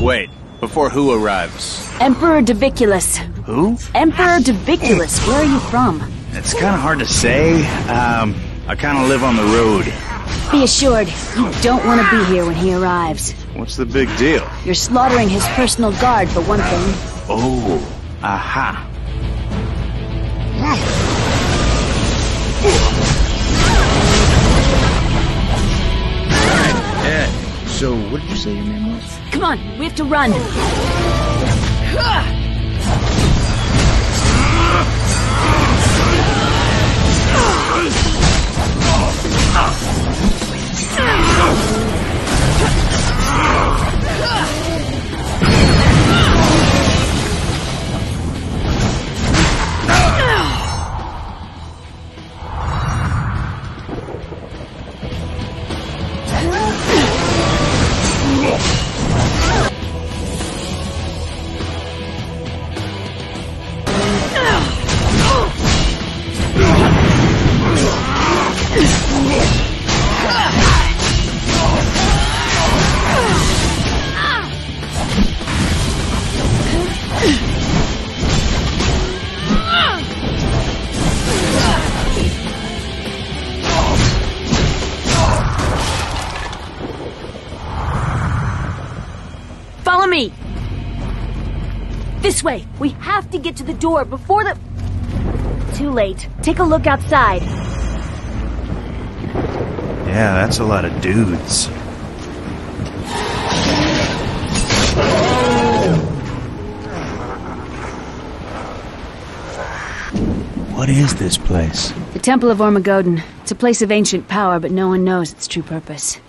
Wait, before who arrives? Emperor Doviculus. Who? Emperor Doviculus, where are you from? It's kind of hard to say. Um, I kind of live on the road. Be assured, you don't want to be here when he arrives. What's the big deal? You're slaughtering his personal guard, for one thing. Oh, aha. What did you say your name was? Come on, we have to run. Follow me! This way! We have to get to the door before the... Too late. Take a look outside. Yeah, that's a lot of dudes. What is this place? The Temple of Ormagoden. It's a place of ancient power, but no one knows its true purpose.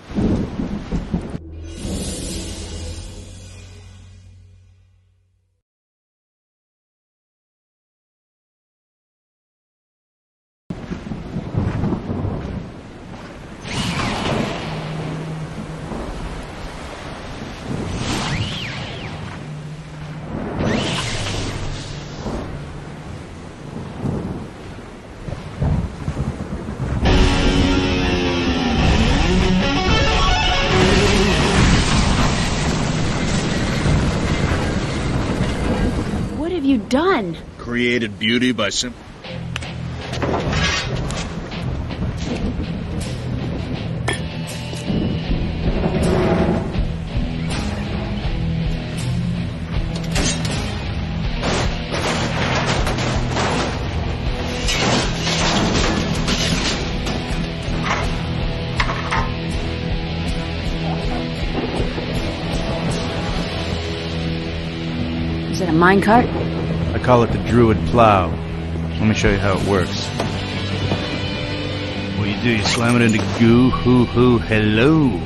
Have you done? Created beauty by sim. It a minecart? I call it the Druid Plow. Let me show you how it works. What you do, you slam it into goo, hoo, hoo, hello.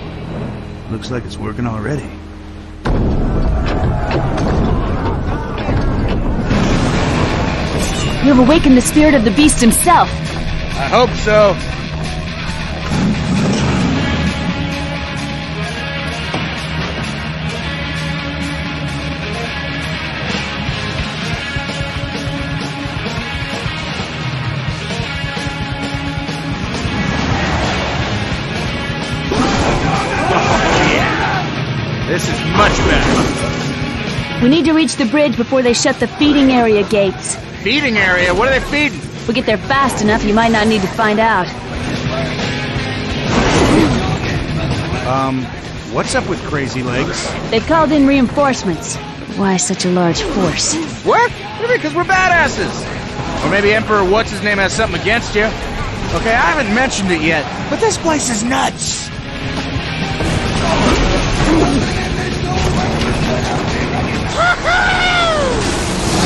Looks like it's working already. You have awakened the spirit of the beast himself. I hope so. This is much better. We need to reach the bridge before they shut the feeding area gates. Feeding area? What are they feeding? If we get there fast enough, you might not need to find out. Um, what's up with Crazy Legs? They've called in reinforcements. Why such a large force? What? Because we're badasses. Or maybe Emperor What's His Name has something against you. Okay, I haven't mentioned it yet, but this place is nuts.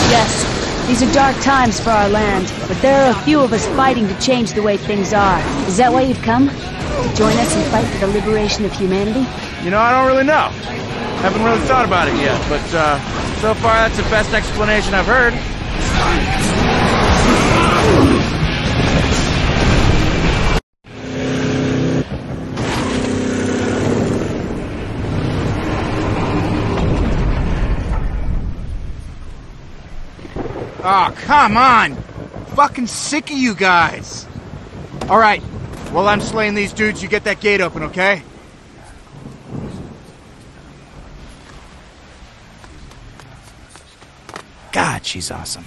Yes, these are dark times for our land, but there are a few of us fighting to change the way things are. Is that why you've come? To join us and fight for the liberation of humanity? You know, I don't really know. Haven't really thought about it yet, but uh, so far that's the best explanation I've heard. Oh, come on! Fucking sick of you guys! Alright, while I'm slaying these dudes, you get that gate open, okay? God, she's awesome.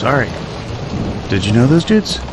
Sorry. Did you know those dudes?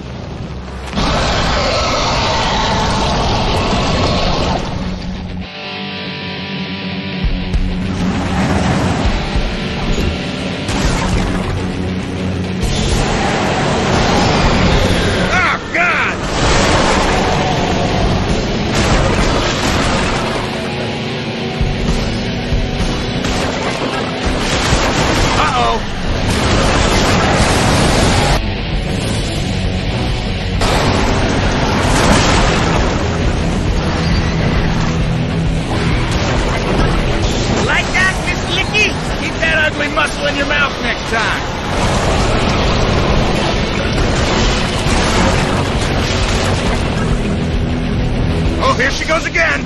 Here she goes again.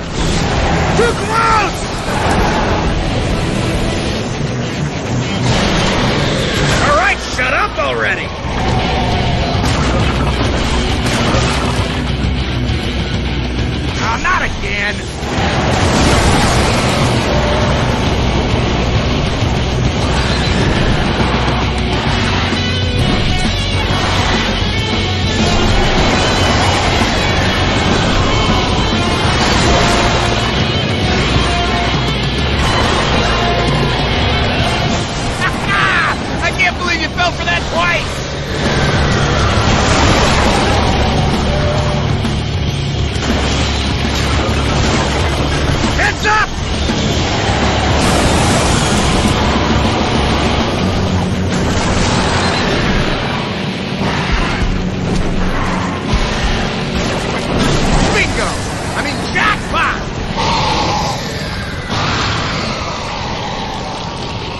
Too close! All right, shut up already. Oh, not again.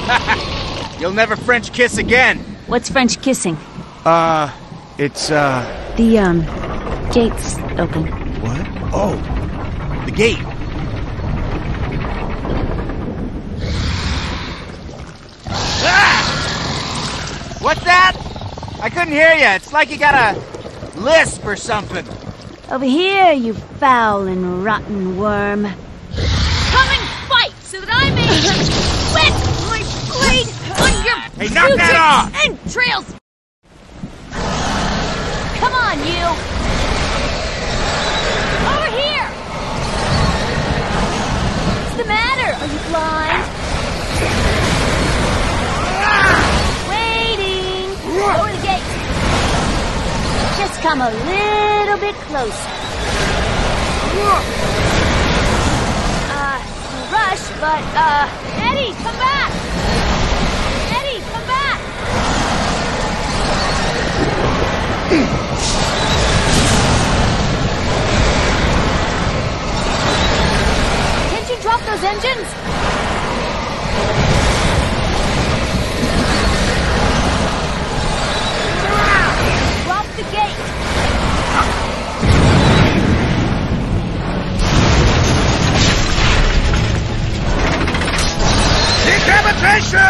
You'll never French kiss again. What's French kissing? Uh, it's, uh, The, um, gate's open. what? Oh, the gate. Ah! What's that? I couldn't hear you. It's like you got a lisp or something. Over here, you foul and rotten worm. Come and fight so that I may wet my blade on your Hey, knock that off! And trails! Come on, you. Over here. What's the matter? Are you blind? Waiting. Lower the gate. Just come a little bit closer. Uh, rush, but, uh, Eddie, come back! Eddie, come back! Can't you drop those engines? Drop the gate! Decapitation!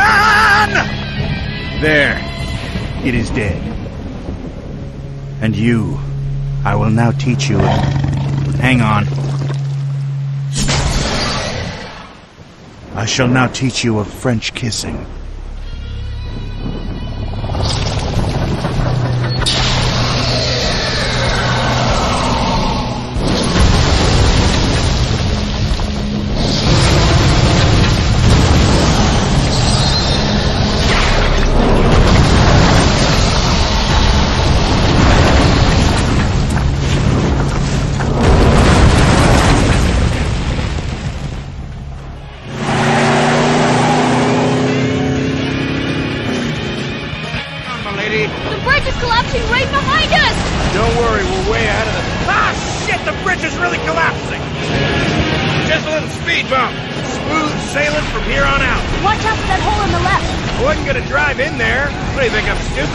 There. It is dead. And you, I will now teach you. Hang on. I shall now teach you of French kissing. Wasn't gonna drive in there. What do you think, I'm stupid?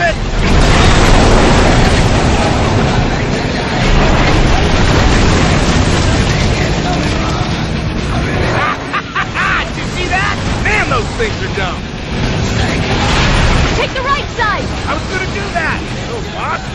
Did you see that? Man, those things are dumb. Take the right side! I was gonna do that. Oh, so bossy.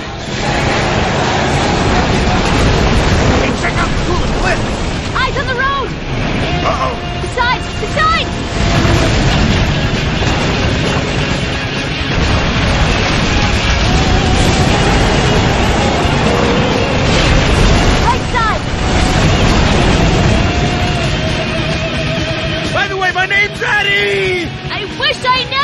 I know!